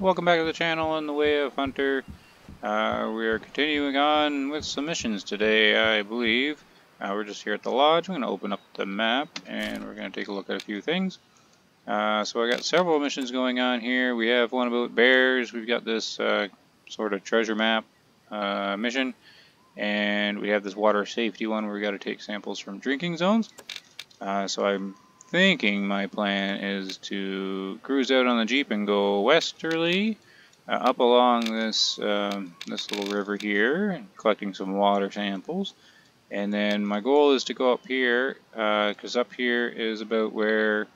Welcome back to the channel in the way of Hunter. Uh, we are continuing on with some missions today, I believe. Uh, we're just here at the lodge. I'm going to open up the map and we're going to take a look at a few things. Uh, so I got several missions going on here. We have one about bears. We've got this uh, sort of treasure map uh, mission. And we have this water safety one where we got to take samples from drinking zones. Uh, so I'm thinking my plan is to cruise out on the Jeep and go westerly uh, up along this um, this little river here, collecting some water samples. And then my goal is to go up here, because uh, up here is about where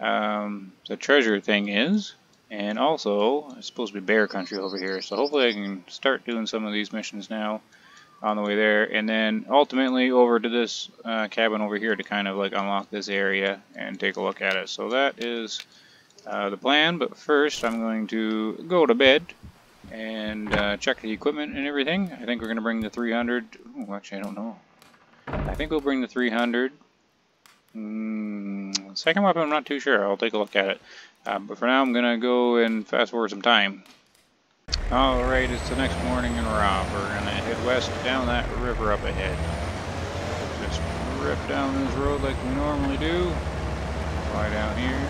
um, the treasure thing is. And also, it's supposed to be bear country over here, so hopefully I can start doing some of these missions now on the way there, and then ultimately over to this uh, cabin over here to kind of like unlock this area and take a look at it. So that is uh, the plan, but first I'm going to go to bed and uh, check the equipment and everything. I think we're going to bring the 300. Ooh, actually, I don't know. I think we'll bring the 300. Mm, second weapon, I'm not too sure. I'll take a look at it. Uh, but for now, I'm going to go and fast forward some time. Alright, it's the next morning in Robb. We're gonna head west down that river up ahead. Just rip down this road like we normally do. Fly down here.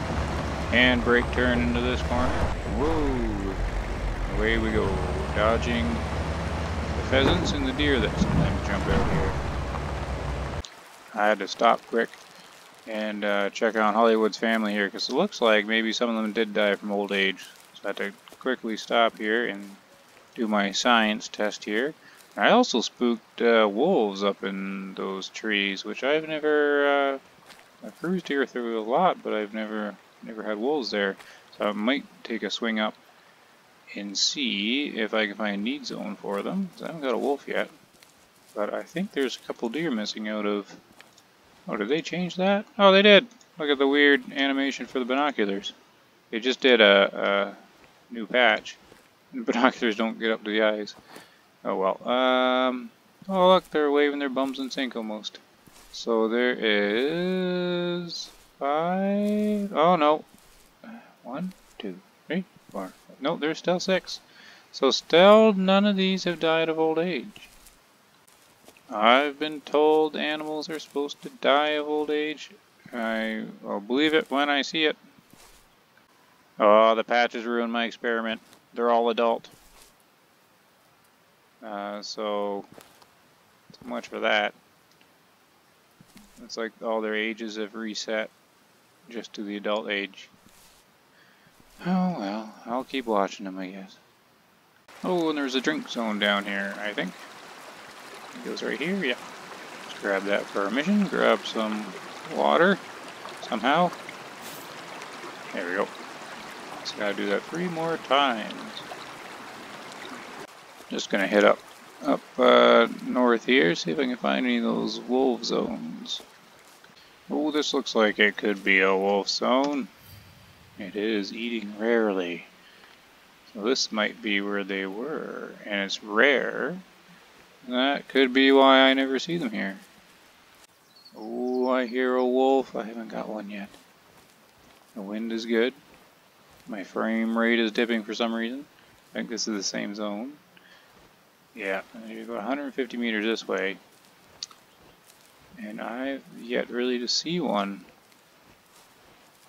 And brake turn into this corner. Whoa! Away we go. Dodging the pheasants and the deer that sometimes jump out here. I had to stop quick and uh, check on Hollywood's family here because it looks like maybe some of them did die from old age. So I had to quickly stop here and do my science test here. I also spooked uh, wolves up in those trees, which I've never, uh, I've cruised here through a lot, but I've never, never had wolves there. So I might take a swing up and see if I can find a need zone for them. I haven't got a wolf yet, but I think there's a couple deer missing out of, oh, did they change that? Oh, they did. Look at the weird animation for the binoculars. They just did a, a new patch. The binoculars don't get up to the eyes. Oh well. Um, oh look, they're waving their bums in sync almost. So there is five. Oh no. One, two, three, four. No, there's still six. So still none of these have died of old age. I've been told animals are supposed to die of old age. I will believe it when I see it. Oh, the patches ruined my experiment. They're all adult. Uh, so, so much for that. It's like all their ages have reset just to the adult age. Oh well, I'll keep watching them, I guess. Oh, and there's a drink zone down here, I think. It goes right here, yeah. Let's grab that for our mission. Grab some water, somehow. There we go. Just gotta do that three more times. Just gonna head up up uh, north here, see if I can find any of those wolf zones. Oh, this looks like it could be a wolf zone. It is eating rarely. So this might be where they were, and it's rare. That could be why I never see them here. Oh, I hear a wolf. I haven't got one yet. The wind is good. My frame rate is dipping for some reason. I think this is the same zone. Yeah, you go 150 meters this way. And I've yet really to see one.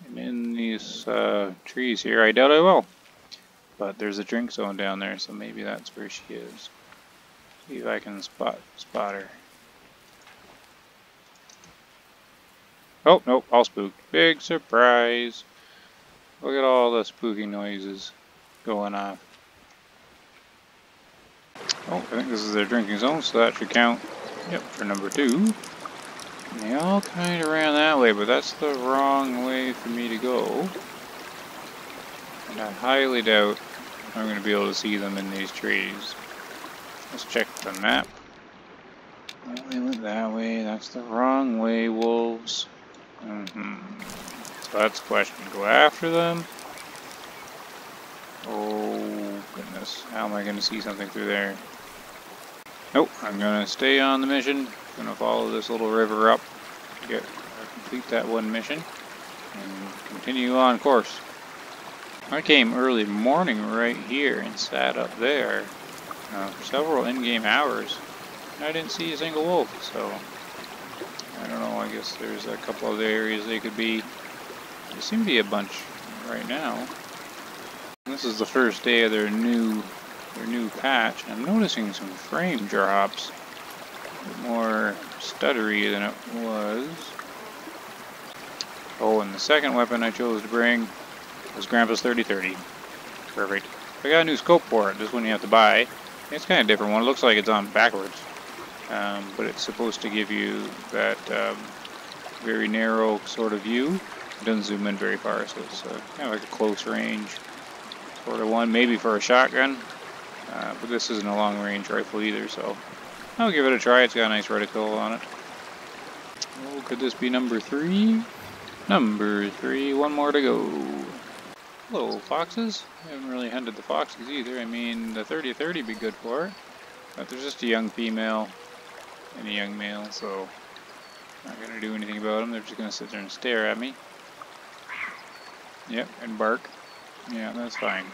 And in these uh, trees here, I doubt I will. But there's a drink zone down there, so maybe that's where she is. See if I can spot spot her. Oh, nope, all spooked. Big surprise. Look at all the spooky noises going off. Oh, I think this is their drinking zone, so that should count, yep, for number two. And they all kind of ran that way, but that's the wrong way for me to go. And I highly doubt I'm going to be able to see them in these trees. Let's check the map. they went that way. That's the wrong way, wolves. Mm -hmm. So that's the question. Go after them? Oh, goodness. How am I going to see something through there? Nope, I'm going to stay on the mission. going to follow this little river up get complete that one mission and continue on course. I came early morning right here and sat up there uh, for several in-game hours. And I didn't see a single wolf, so I don't know. I guess there's a couple other areas they could be. There seem to be a bunch right now. This is the first day of their new their new patch. and I'm noticing some frame drops. more stuttery than it was. Oh, and the second weapon I chose to bring was Grandpa's 3030. Perfect. I got a new scope for it. This one you have to buy. It's kind of different one. It looks like it's on backwards. Um, but it's supposed to give you that um, very narrow sort of view. It doesn't zoom in very far, so it's uh, kind of like a close range sort of one. Maybe for a shotgun. Uh, but this isn't a long range rifle either, so I'll give it a try. It's got a nice reticle on it. Oh, could this be number three? Number three, one more to go. Hello, foxes. I haven't really hunted the foxes either. I mean, the 30-30 would be good for it. But there's just a young female and a young male, so I'm not going to do anything about them. They're just going to sit there and stare at me. Yep, and bark. Yeah, that's fine.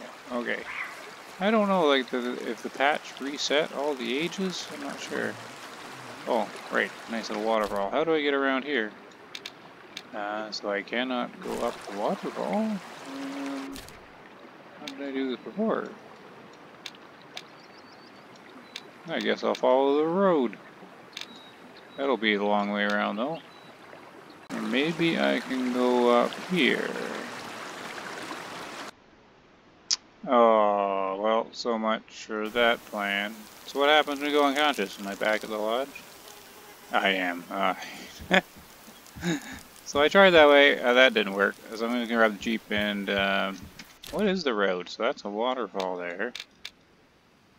Yeah, okay. I don't know, like, the, if the patch reset all the ages? I'm not sure. Oh, right. Nice little waterfall. How do I get around here? Uh, so I cannot go up the waterfall? Um, how did I do this before? I guess I'll follow the road. That'll be the long way around though. Maybe I can go up here. Oh, well, so much for that plan. So what happens when we go unconscious? Am I back at the lodge? I am. Uh, so I tried that way. Uh, that didn't work. So I'm going to grab the Jeep and... Um, what is the road? So that's a waterfall there.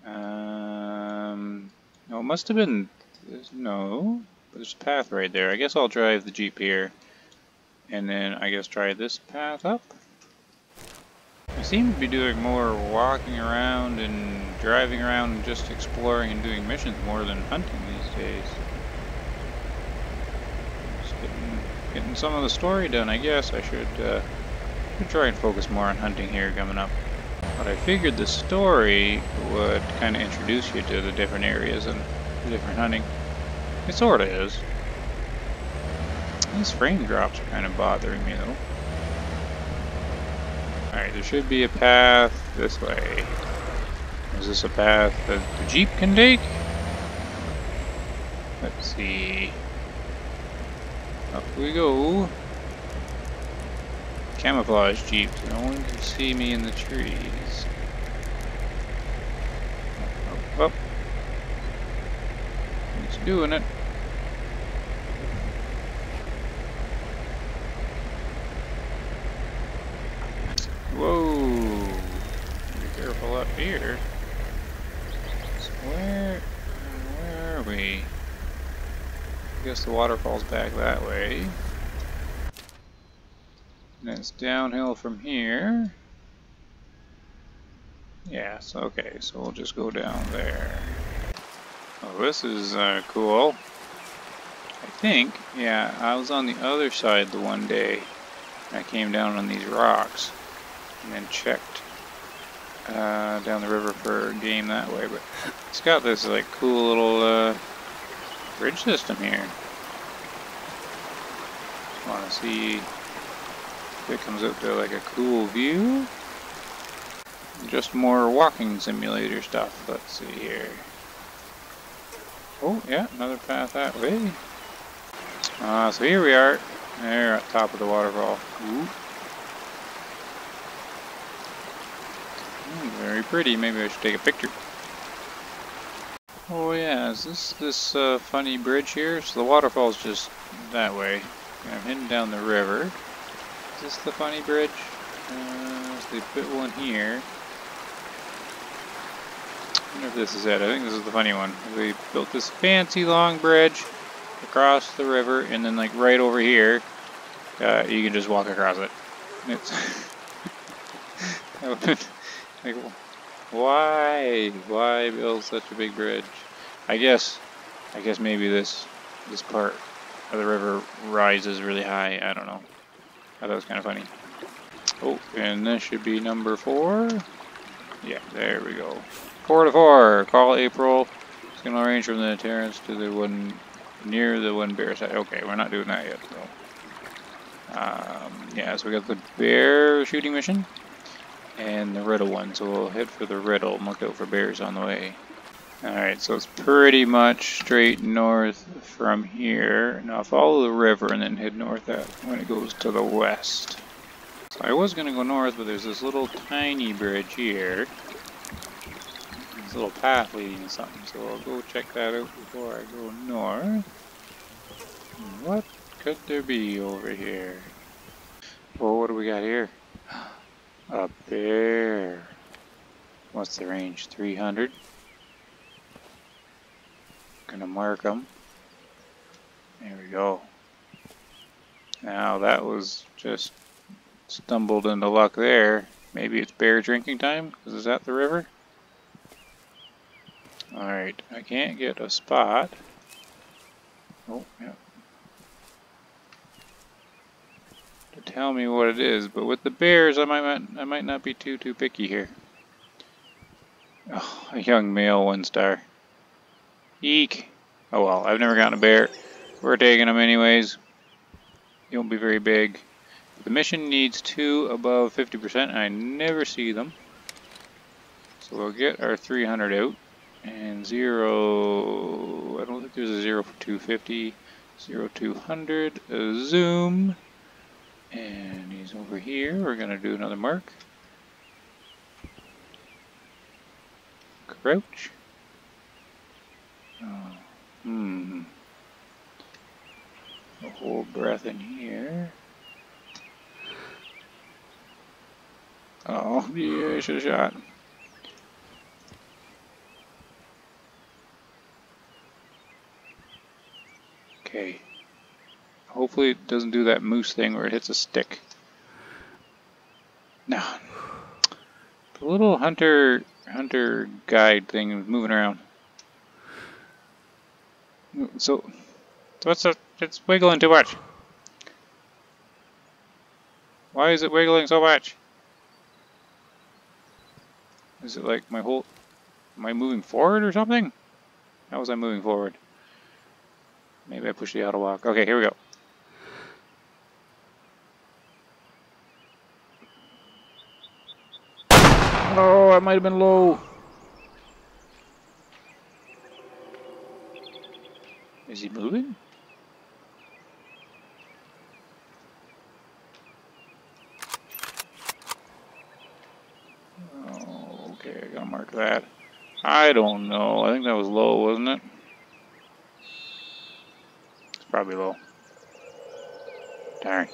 Um, no, it must have been... No. There's a path right there. I guess I'll drive the Jeep here. And then I guess try this path up. I seem to be doing more walking around and driving around and just exploring and doing missions more than hunting these days. getting some of the story done, I guess. I should, uh, should try and focus more on hunting here coming up. But I figured the story would kind of introduce you to the different areas and the different hunting. It sort of is. These frame drops are kind of bothering me though. Alright, there should be a path this way. Is this a path that the Jeep can take? Let's see. Up we go. Camouflage jeep. No one can see me in the trees. Up, up. He's doing it. Whoa! Be careful up here. Where, where are we? I guess the waterfall's back that way. And it's downhill from here. Yes, okay, so we'll just go down there. Oh, this is uh, cool. I think, yeah, I was on the other side the one day. I came down on these rocks and then checked uh, down the river for game that way. But it's got this like cool little uh, bridge system here. Want to see if it comes up to like a cool view. Just more walking simulator stuff. Let's see here. Oh, yeah, another path that way. Uh, so here we are. There at top of the waterfall. Ooh. Hmm, very pretty. Maybe I should take a picture. Oh yeah, is this this uh, funny bridge here? So the waterfall's just that way. I'm heading down the river. Is this the funny bridge? Uh, so they put one here. If this is it. I think this is the funny one. They built this fancy long bridge across the river, and then like right over here, uh, you can just walk across it. It's like, why? Why build such a big bridge? I guess, I guess maybe this this part of the river rises really high. I don't know. I thought it was kind of funny. Oh, and this should be number four. Yeah, there we go. Four to four. Call April. To range from the Terrence to the one near the one bear side. Okay, we're not doing that yet, though. Um, yeah, so we got the bear shooting mission and the riddle one. So we'll head for the riddle and look out for bears on the way. Alright, so it's pretty much straight north from here. Now follow the river and then head north out when it goes to the west. So I was going to go north, but there's this little tiny bridge here. This little path leading to something, so I'll go check that out before I go north. What could there be over here? Well, what do we got here? A bear. What's the range? 300? Gonna mark them. There we go. Now that was just stumbled into luck there. Maybe it's bear drinking time? Is that the river? Alright, I can't get a spot. Oh, yeah. To tell me what it is, but with the bears I might not, I might not be too too picky here. Oh, a young male one star. Eek. Oh well, I've never gotten a bear. We're taking them anyways. He won't be very big. The mission needs two above 50%. I never see them. So we'll get our 300 out. And zero, I don't think there's a zero for 250. Zero 200, a zoom. And he's over here. We're going to do another mark. Crouch. Oh. Hmm. A whole breath in here. Oh, yeah, I should have shot. Okay. Hopefully it doesn't do that moose thing where it hits a stick. No. The little hunter hunter guide thing is moving around. So, what's the, it's wiggling too much. Why is it wiggling so much? Is it like my whole, am I moving forward or something? How was I moving forward? Maybe I pushed the auto walk. Okay, here we go. Oh, I might have been low. Is he moving? Oh, okay, I gotta mark that. I don't know. I think that was low, wasn't it? Probably low. Darn.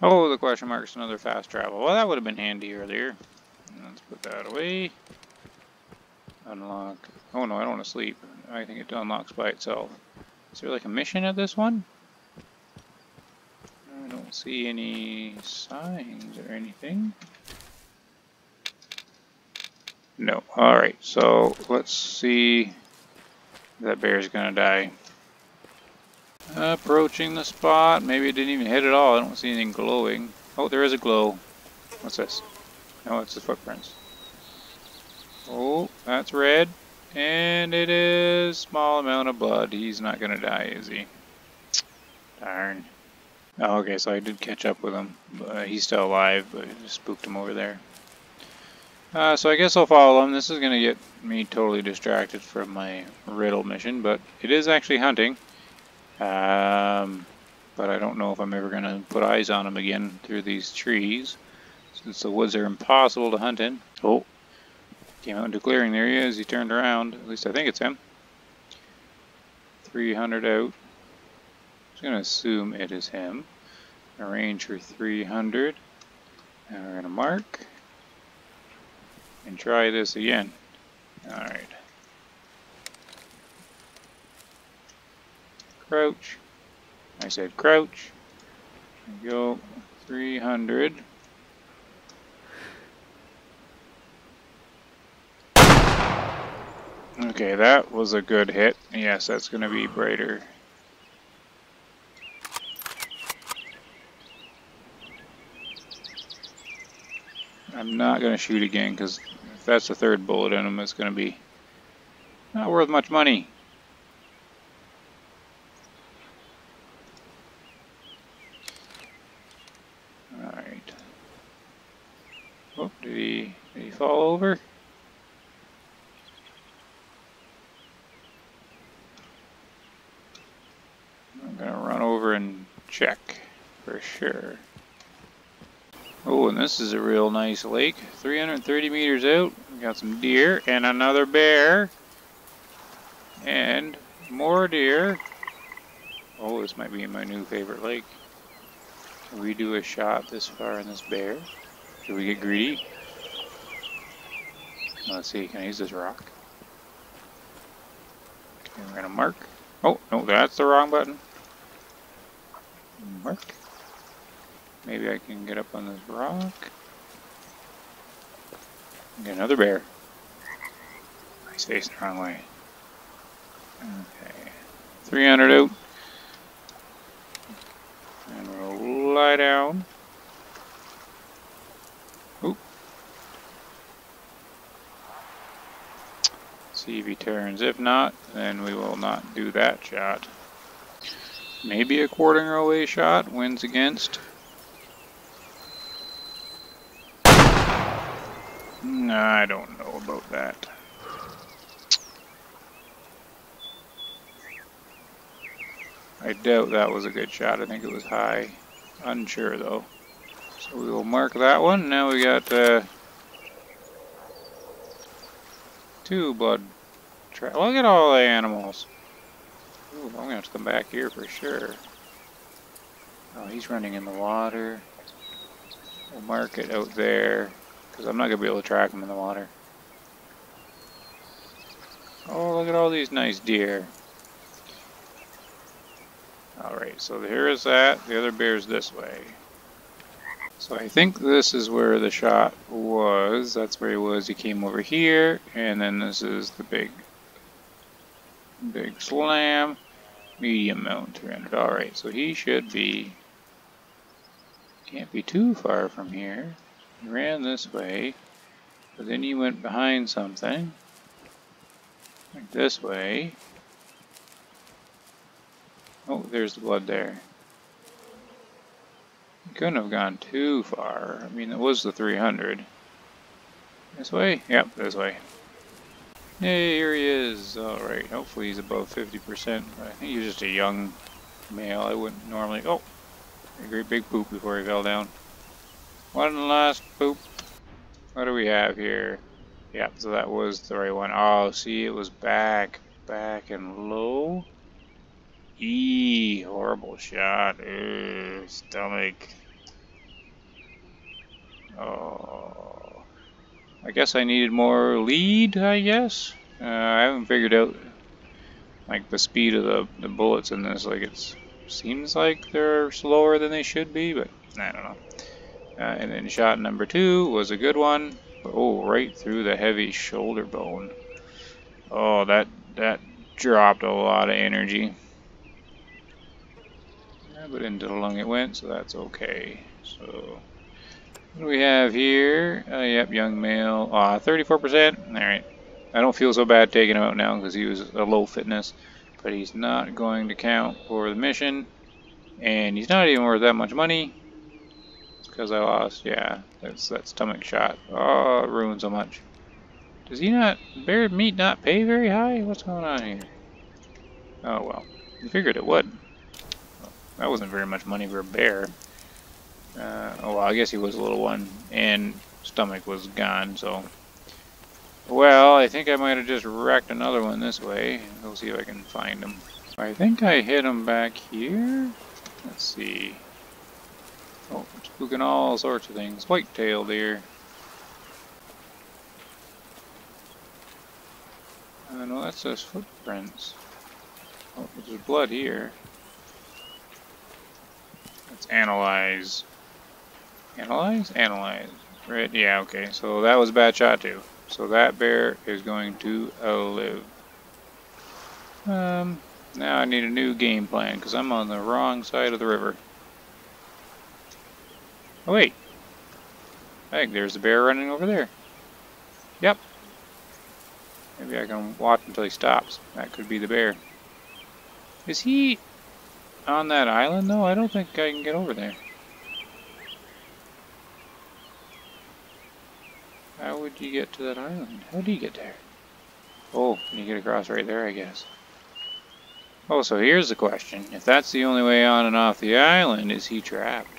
Oh, the question mark's another fast travel. Well, that would have been handy earlier. Let's put that away. Unlock. Oh no, I don't want to sleep. I think it unlocks by itself. Is there like a mission at this one? I don't see any signs or anything. No. Alright, so let's see that bear's gonna die. Approaching the spot. Maybe it didn't even hit at all. I don't see anything glowing. Oh, there is a glow. What's this? No, it's the footprints. Oh, that's red. And it is small amount of blood. He's not to die, is he? Darn. Oh, okay, so I did catch up with him. Uh, he's still alive, but I just spooked him over there. Uh, so I guess I'll follow them. This is going to get me totally distracted from my riddle mission, but it is actually hunting. Um, but I don't know if I'm ever going to put eyes on him again through these trees, since the woods are impossible to hunt in. Oh, Came out into clearing. There he is. He turned around. At least I think it's him. 300 out. I'm going to assume it is him. Arrange for 300. And we're going to mark. And try this again. Alright. Crouch. I said crouch. Go 300. Okay, that was a good hit. Yes, that's going to be brighter. I'm not going to shoot again because if that's the third bullet in him, it's going to be not worth much money. Alright. Oh, did he, did he fall over? I'm going to run over and check for sure. Oh, and this is a real nice lake. 330 meters out. Got some deer and another bear. And more deer. Oh, this might be my new favorite lake. Can we do a shot this far in this bear? Should we get greedy? Let's see, can I use this rock? Okay, we're gonna mark. Oh, no, that's the wrong button. Mark. Maybe I can get up on this rock. Get another bear. He's facing the wrong way. Okay. 300 out. And we'll lie down. Oop. See if he turns. If not, then we will not do that shot. Maybe a quartering away shot wins against. I don't know about that. I doubt that was a good shot. I think it was high. Unsure though. So we will mark that one. Now we got uh, two blood Look at all the animals. Ooh, I'm gonna have to come back here for sure. Oh, he's running in the water. We'll mark it out there. Because I'm not going to be able to track them in the water. Oh, look at all these nice deer. Alright, so here is that. The other bear's this way. So I think this is where the shot was. That's where he was. He came over here. And then this is the big, big slam. Medium mount 300. Alright, so he should be, can't be too far from here. He ran this way, but then he went behind something, like this way. Oh, there's the blood there. He couldn't have gone too far. I mean, it was the 300. This way? Yep, this way. Hey, here he is. Alright, hopefully he's above 50%. I think he's just a young male. I wouldn't normally... Oh! A great big poop before he fell down. One last boop. What do we have here? Yep, so that was the right one. Oh, see, it was back, back and low. Eee, horrible shot. Ew, stomach. Oh. I guess I needed more lead, I guess? Uh, I haven't figured out, like, the speed of the, the bullets in this. Like, it seems like they're slower than they should be, but I don't know. Uh, and then shot number two was a good one. Oh, right through the heavy shoulder bone. Oh, that that dropped a lot of energy. Yeah, but into the lung it went, so that's okay. So, what do we have here? Uh, yep, young male. Ah, 34%. Alright. I don't feel so bad taking him out now because he was a low fitness. But he's not going to count for the mission. And he's not even worth that much money because I lost. Yeah, that's that stomach shot. Oh, it ruined so much. Does he not, bear meat not pay very high? What's going on here? Oh well, you figured it would. That wasn't very much money for a bear. Uh, oh well, I guess he was a little one, and stomach was gone, so... Well, I think I might have just wrecked another one this way. We'll see if I can find him. I think I hit him back here. Let's see. Oh, spooking all sorts of things. White-tailed deer. I know that says footprints. Oh, there's blood here. Let's analyze. Analyze? Analyze. Right, yeah, okay. So that was a bad shot too. So that bear is going to live. Um, now I need a new game plan because I'm on the wrong side of the river. Oh wait. I think there's a bear running over there. Yep. Maybe I can watch until he stops. That could be the bear. Is he on that island though? I don't think I can get over there. How would you get to that island? How do you get there? Oh, you get across right there, I guess. Oh, so here's the question. If that's the only way on and off the island, is he trapped?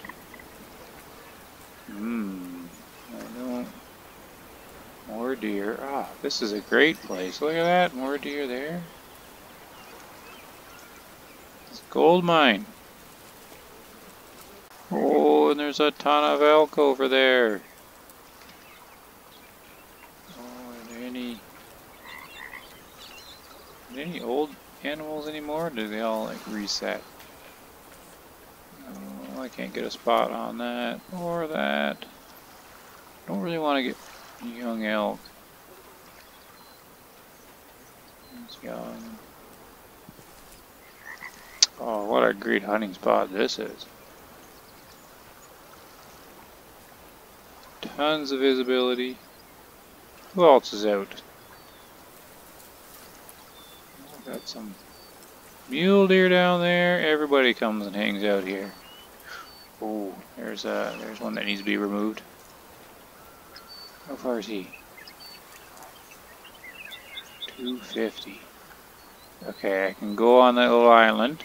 Hmm. I don't... More deer. Ah, this is a great place. Look at that. More deer there. It's gold mine. Oh, and there's a ton of elk over there. Oh, and any old animals anymore? do they all like reset? I can't get a spot on that or that. Don't really want to get young elk. It's young. Oh, what a great hunting spot this is. Tons of visibility. Who else is out? Got some mule deer down there. Everybody comes and hangs out here. Oh, there's uh, there's one that needs to be removed. How far is he? 250. Okay, I can go on that little island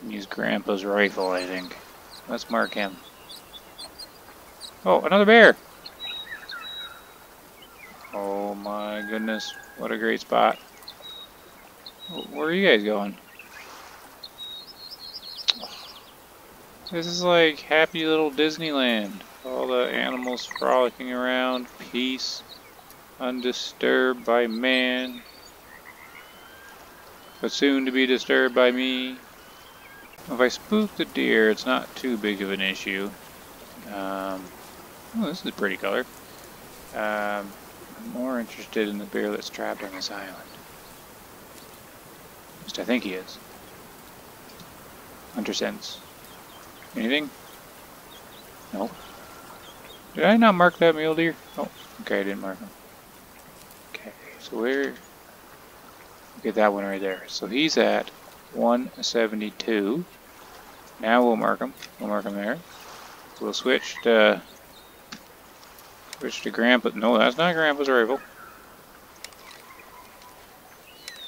and use Grandpa's rifle, I think. Let's mark him. Oh, another bear! Oh my goodness, what a great spot. Where are you guys going? This is like happy little Disneyland. All the animals frolicking around, peace, undisturbed by man, but soon to be disturbed by me. If I spook the deer, it's not too big of an issue. Um, oh, this is a pretty color. Um, I'm more interested in the bear that's trapped on this island. At least I think he is. Hunter sense. Anything? No. Did I not mark that mule deer? Oh, okay, I didn't mark him. Okay, so where... Get that one right there. So he's at 172. Now we'll mark him. We'll mark him there. We'll switch to... Switch to Grandpa. No, that's not Grandpa's rifle.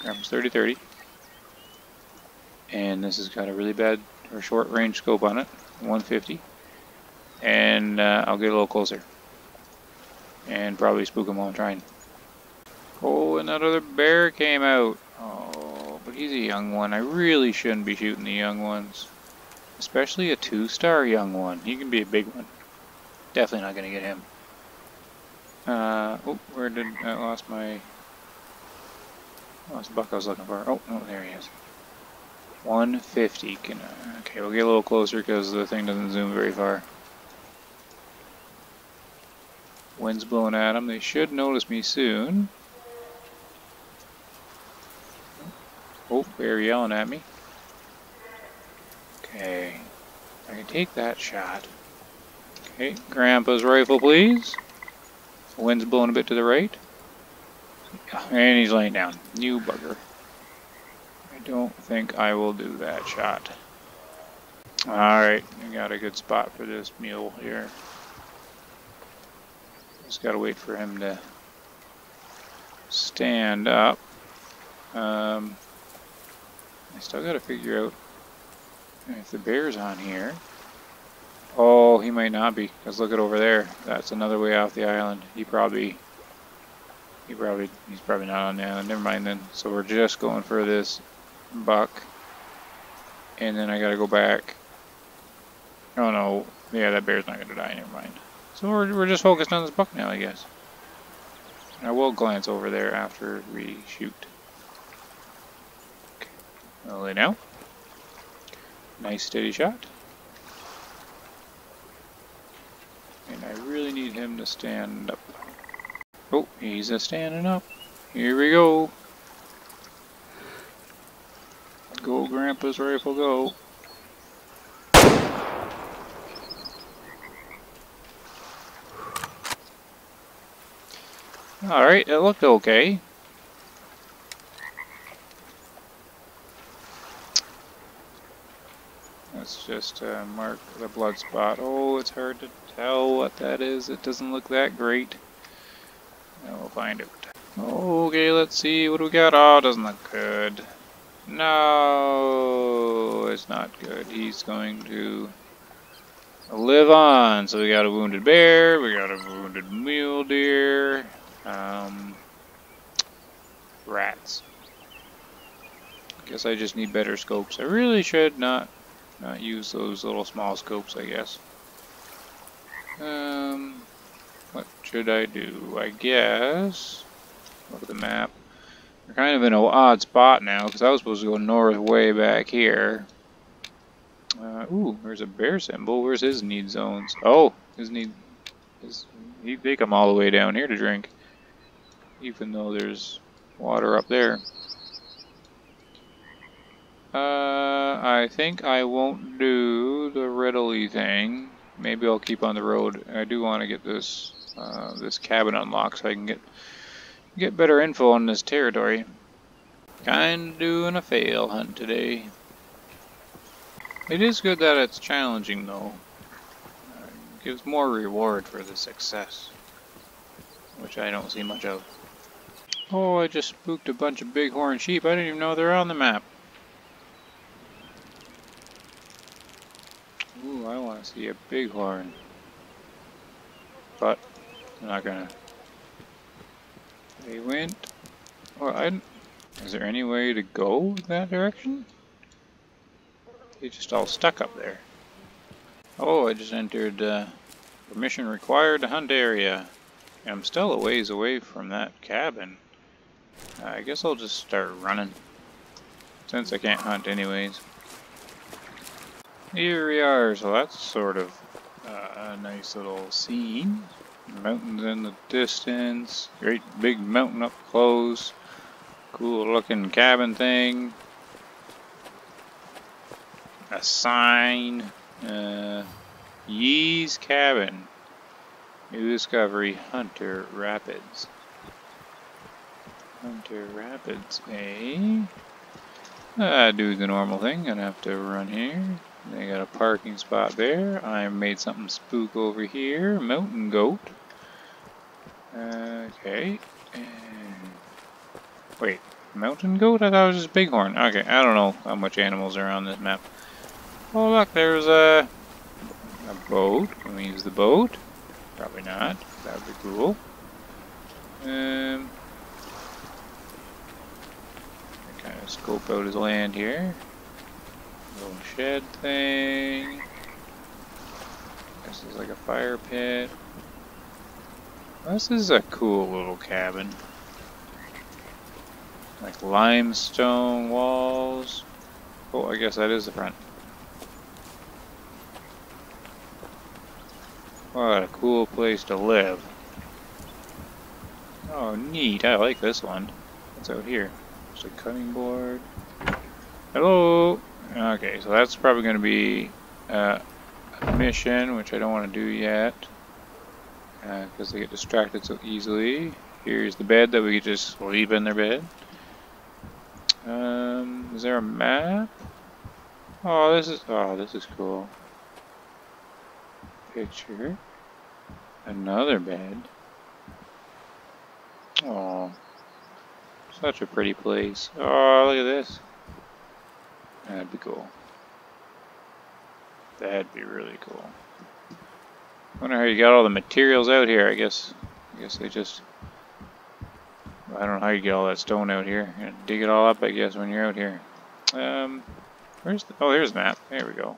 Grandpa's 30-30 and this has got a really bad or short range scope on it 150 and uh, I'll get a little closer. And probably spook him while I'm trying. Oh and another bear came out. Oh but he's a young one. I really shouldn't be shooting the young ones. Especially a two-star young one. He can be a big one. Definitely not gonna get him. Uh, oh where did I lost my lost buck I was looking for. Oh no there he is 150. Can okay, we'll get a little closer because the thing doesn't zoom very far. Wind's blowing at them. They should notice me soon. Oh, they're yelling at me. Okay. I can take that shot. Okay, Grandpa's rifle, please. wind's blowing a bit to the right. And he's laying down. You bugger don't think I will do that shot. Alright, I got a good spot for this mule here. Just gotta wait for him to stand up. Um, I still gotta figure out if the bear's on here. Oh, he might not be, because look at over there. That's another way off the island. He probably, he probably, he's probably not on the island. Never mind then. So we're just going for this buck. And then I gotta go back. Oh no, yeah, that bear's not gonna die, never mind. So we're, we're just focused on this buck now, I guess. I will glance over there after we shoot. Okay, I'll lay. Nice steady shot. And I really need him to stand up. Oh, he's a standing up. Here we go. Go, Grandpa's rifle, go. Alright, it looked okay. Let's just uh, mark the blood spot. Oh, it's hard to tell what that is. It doesn't look that great. And we'll find it. Okay, let's see. What do we got? Oh, doesn't look good. No, it's not good. He's going to live on. So we got a wounded bear. We got a wounded mule deer. Um, rats. I guess I just need better scopes. I really should not not use those little small scopes, I guess. Um, what should I do? I guess, look at the map. We're kind of in an odd spot now, because I was supposed to go north way back here. Uh, ooh, there's a bear symbol. Where's his need zones? Oh, his need, his, he, they come all the way down here to drink. Even though there's water up there. Uh, I think I won't do the Ridley thing. Maybe I'll keep on the road. I do want to get this uh, this cabin unlocked so I can get get better info on this territory. Kinda doing a fail hunt today. It is good that it's challenging though. Uh, gives more reward for the success, which I don't see much of. Oh, I just spooked a bunch of bighorn sheep. I didn't even know they're on the map. Ooh, I want to see a bighorn. But, I'm not gonna. They went... Well, I... Is there any way to go that direction? They just all stuck up there. Oh, I just entered uh, permission required to hunt area. I'm still a ways away from that cabin. Uh, I guess I'll just start running. Since I can't hunt anyways. Here we are, so that's sort of uh, a nice little scene. Mountains in the distance, great big mountain up close, cool looking cabin thing, a sign, uh, Yee's Cabin, New Discovery, Hunter Rapids. Hunter Rapids, eh? I do the normal thing, gonna have to run here. They got a parking spot there. I made something spook over here. Mountain goat. Okay. And wait, mountain goat? I thought it was just bighorn. Okay, I don't know how much animals are on this map. Oh look, there's a, a boat. Can we use the boat? Probably not. That would be cool. Um, kind of scope out his land here. Little shed thing. This is like a fire pit. This is a cool little cabin. Like limestone walls. Oh, I guess that is the front. What a cool place to live. Oh, neat. I like this one. What's out here? It's a cutting board. Hello! Okay, so that's probably going to be uh, a mission, which I don't want to do yet. Because uh, they get distracted so easily. Here's the bed that we could just leave in their bed. Um, is there a map? Oh, this is oh, this is cool. Picture. Another bed. Oh, such a pretty place. Oh, look at this. That'd be cool. That'd be really cool. Wonder how you got all the materials out here. I guess, I guess they just. I don't know how you get all that stone out here. dig it all up, I guess, when you're out here. Um, where's the? Oh, there's the map. There we go.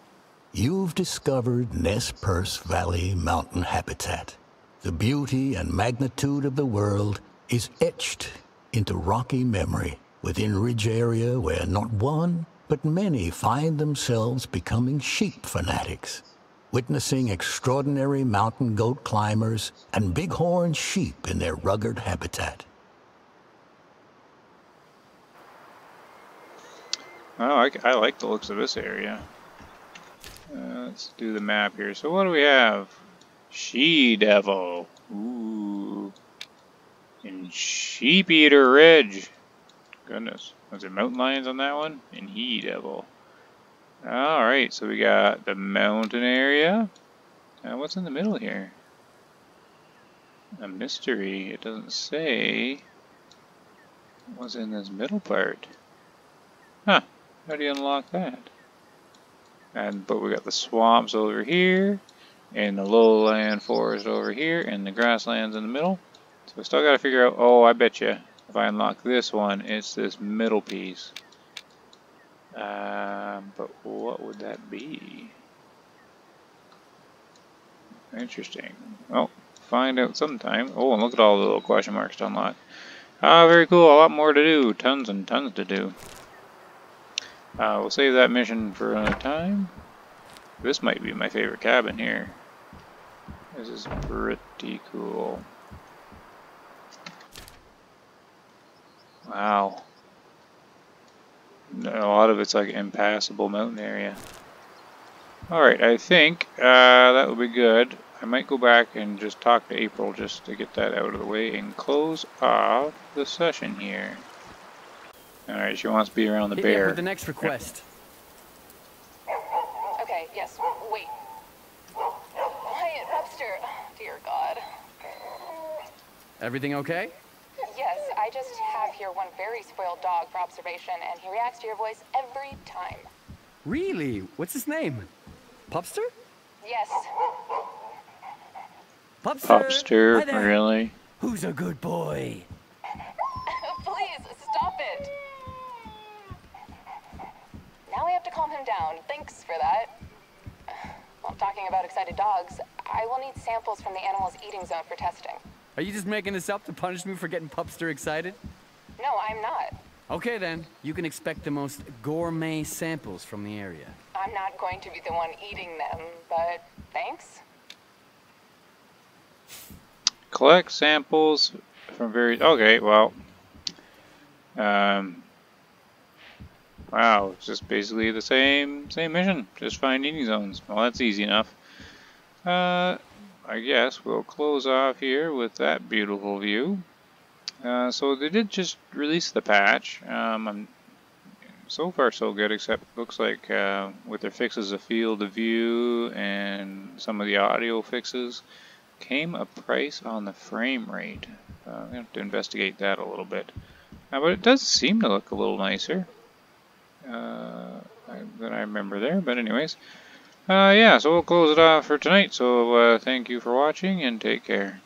You've discovered Nez Perce Valley mountain habitat. The beauty and magnitude of the world is etched into rocky memory within ridge area where not one but many find themselves becoming sheep fanatics, witnessing extraordinary mountain goat climbers and bighorn sheep in their rugged habitat. Oh, I, I like the looks of this area. Uh, let's do the map here. So what do we have? She Devil. Ooh. In Sheep Eater Ridge. Goodness. Was there mountain lions on that one? And He Devil. Alright, so we got the mountain area. Now what's in the middle here? A mystery. It doesn't say what's in this middle part. Huh. How do you unlock that? And but we got the swamps over here, and the lowland forest over here, and the grasslands in the middle. So we still got to figure out. Oh, I bet you if I unlock this one, it's this middle piece. Um, but what would that be? Interesting. Well, find out sometime. Oh, and look at all the little question marks to unlock. Ah, very cool. A lot more to do. Tons and tons to do. Uh, we'll save that mission for another time. This might be my favorite cabin here. This is pretty cool. Wow. A lot of it's like impassable mountain area. Alright, I think uh, that will be good. I might go back and just talk to April just to get that out of the way and close off the session here. Alright, she wants to be around the bear. me with the next request. Okay, yes, wait. Wyatt Webster. Dear God. Everything okay? Yes, I here one very spoiled dog for observation, and he reacts to your voice every time. Really? What's his name? Pupster? Yes. Pupster? Popster, Hi there. really? Who's a good boy? Please, stop it. Now we have to calm him down. Thanks for that. Well, talking about excited dogs, I will need samples from the animal's eating zone for testing. Are you just making this up to punish me for getting Pupster excited? No, I'm not. Okay then, you can expect the most gourmet samples from the area. I'm not going to be the one eating them, but thanks. Collect samples from various. Okay, well. Um. Wow, it's just basically the same same mission. Just find eating zones. Well, that's easy enough. Uh, I guess we'll close off here with that beautiful view. Uh, so they did just release the patch. Um, I'm, so far so good, except looks like uh, with their fixes of field of view and some of the audio fixes, came a price on the frame rate. Uh, we have to investigate that a little bit. Uh, but it does seem to look a little nicer uh, than I remember there. But anyways, uh, yeah, so we'll close it off for tonight. So uh, thank you for watching and take care.